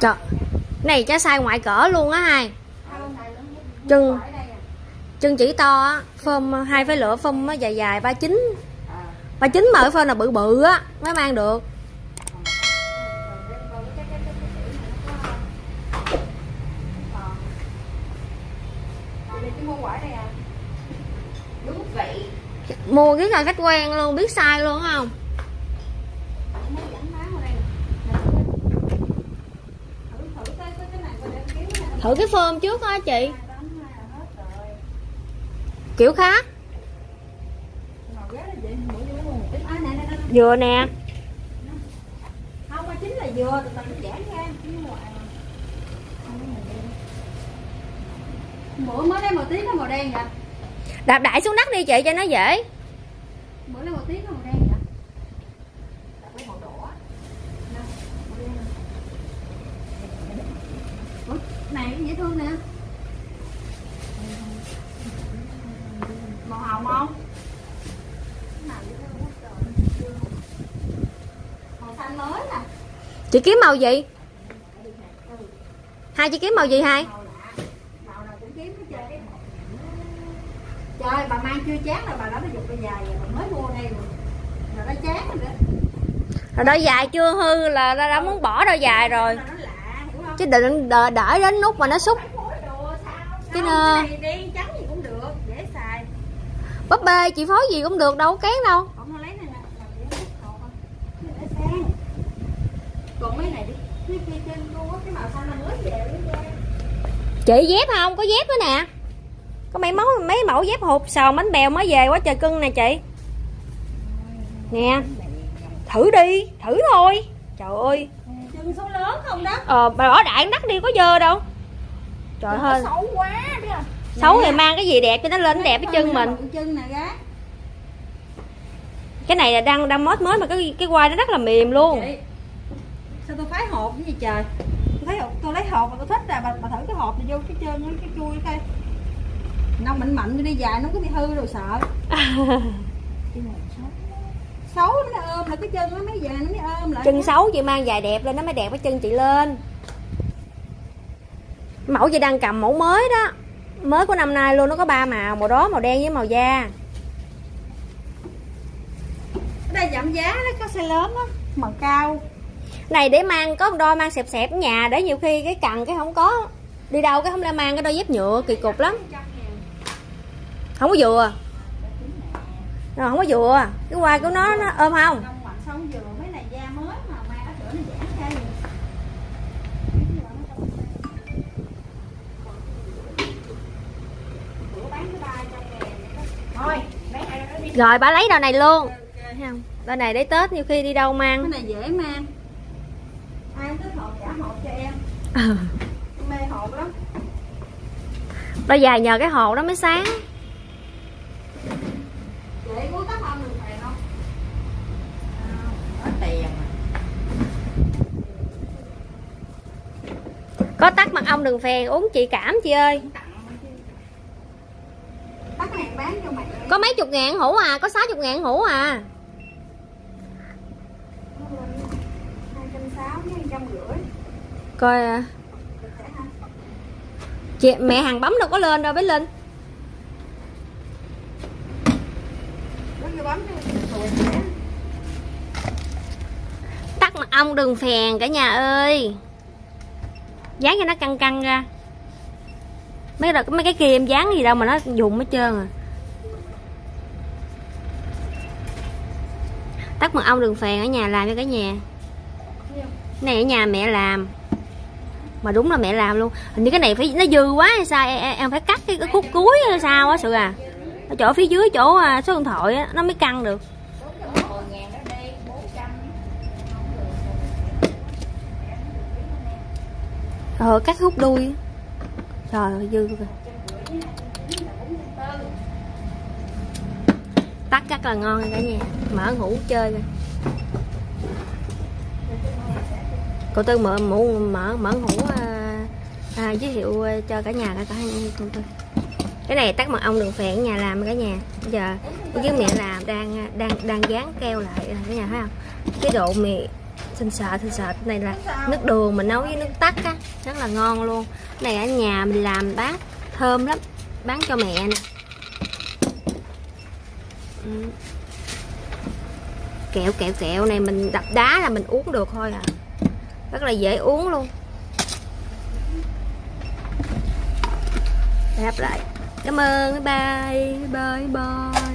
Trời, này trái sai ngoại cỡ luôn á hai Chân. Chân chỉ to á, phơm hai phái lửa phơm nó dài dài ba chín À. ba chín mà cái phơm là bự bự á mới mang được mua cái là khách quen luôn biết sai luôn không Nó dẫn bán ở đây nè. Thử thử cái cái cái này coi để em kiếm cái này thử cái phơm trước á chị kiểu khác. À, nè, nè, nè, nè. vừa nè không chính là dừa nó giãn ra bữa mới lấy màu tím nó màu đen vậy đạp đại xuống đất đi chị cho nó dễ bữa lấy màu tím nó màu đen vậy đặt lấy màu đỏ Nè, màu đen nè. Ủa, này cũng dễ thương nè. Màu hồng không? Màu xanh mới nè. Chị kiếm màu gì? Hai chị kiếm màu gì hai? Trời bà mang chưa chán rồi bà đã nó dục cái dài rồi bà mới mua đây rồi. Rồi nó chán rồi đó. Rồi đôi dài chưa hư là đã, đã muốn bỏ đôi dài rồi. nó chứ đừng đợi, đợi đến lúc mà nó xúc. Cái nơ. đen trắng gì cũng được dễ xài. Búp bê chị phối gì cũng được đâu kén đâu. Còn mấy này đi. Kia trên cái màu xanh là mới về chị dép không? Có dép nữa nè. Có mấy món mấy mẫu dép hụt sòn bánh bèo mới về quá trời cưng nè chị. Nè. Thử đi thử thôi. Trời ơi số lớn không đó? Ờ bà bỏ đại đất đi có dơ đâu. Trời Đừng ơi xấu quá biết không xấu thì mang cái gì đẹp cho nó lên đẹp cái chân mình. chân nè gái. Cái này là đang đang mốt mới mà cái cái quai nó rất là mềm luôn. chị sao tôi phái hộp cái gì trời? Tôi thấy hộp tôi lấy hộp mà tôi thích là bà, bà thử cái hộp này vô cái chân nó cái chui cái nó mạnh mạnh cái đi dài nó cứ bị hư rồi sợ. Cái xấu. nó mới ôm lại cái chân nó mới dài nó mới ôm lại chân xấu chị mang dài đẹp lên nó mới đẹp cái chân chị lên. Mẫu chị đang cầm mẫu mới đó. Mới của năm nay luôn nó có ba màu màu đó màu đen với màu da. Ở đây giảm giá nó có size lớn á màu cao. Này để mang có đôi mang xẹp xẹp ở nhà để nhiều khi cái cần cái không có. Đi đâu cái không lẽ mang cái đôi dép nhựa kỳ cục lắm. Không có vừa rồi không có vừa cái quai của nó nó ôm không? Nó rồi cái bà lấy đôi này luôn. Không? Đôi này để tết nhiều khi đi đâu cái mang này dễ mang. Ai thích hộp trả hộp cho em. Ờ. mê hộp lắm. Đôi dài nhờ cái hồ đó mới sáng chị có tắt âm được tiền không có tiền có tắt mặt ông đừng phèn uống chị cảm chị ơi. Có mấy chục ngàn hũ à có sáu chục ngàn hũ à. Coi à. chị mẹ hàng bấm đâu có lên đâu bé linh. Tắt mặt ông đừng phèn cả nhà ơi dán cho nó căng căng ra. Mấy cái mấy cái kia em dán gì đâu mà nó dùng hết trơn à. Tắt mật ong đường phèn ở nhà làm cho cả nhà. Này ở nhà mẹ làm. Mà đúng là mẹ làm luôn. Hình như cái này phải nó dư quá hay sao? Em, em phải cắt cái, cái khúc cuối hay sao á sự à. Ở chỗ phía dưới chỗ à, số điện thoại á nó mới căng được mười ngàn đó đi bốn trăm ờ cắt hút đuôi. Trời ơi dư rồi tắt cắt là ngon rồi cả nhà mở ngủ chơi rồi. Cô tư mở mở mở mở ngủ à, à, giới thiệu à, cho cả nhà cả cô tư cái này tắt mật ong đường phèn ở nhà làm cả nhà. Bây giờ với mẹ làm đang à, đang đang dán keo lại cả nhà thấy không? Cái độ mì thịnh sợ thịnh sợ cái này là nước đường mình nấu với nước tắc á. Rất là ngon luôn. Cái này ở nhà mình làm bán thơm lắm. Bán cho mẹ nè. Ừ. Kẹo kẹo kẹo này mình đập đá là mình uống được thôi à. Rất là dễ uống luôn. Đáp lại. Cảm ơn. Bye bye. Bye bye.